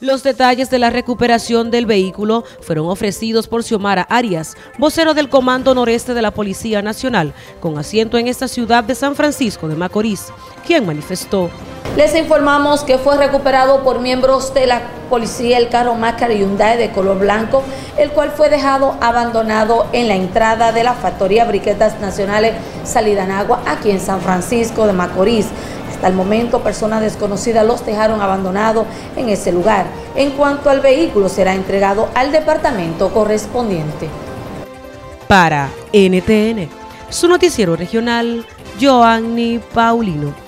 Los detalles de la recuperación del vehículo fueron ofrecidos por Xiomara Arias, vocero del Comando Noreste de la Policía Nacional, con asiento en esta ciudad de San Francisco de Macorís, quien manifestó. Les informamos que fue recuperado por miembros de la policía el carro Macar Hyundai de color blanco, el cual fue dejado abandonado en la entrada de la factoría Briquetas Nacionales Salida en Agua, aquí en San Francisco de Macorís. Hasta el momento, personas desconocidas los dejaron abandonados en ese lugar. En cuanto al vehículo, será entregado al departamento correspondiente. Para NTN, su noticiero regional, Joanny Paulino.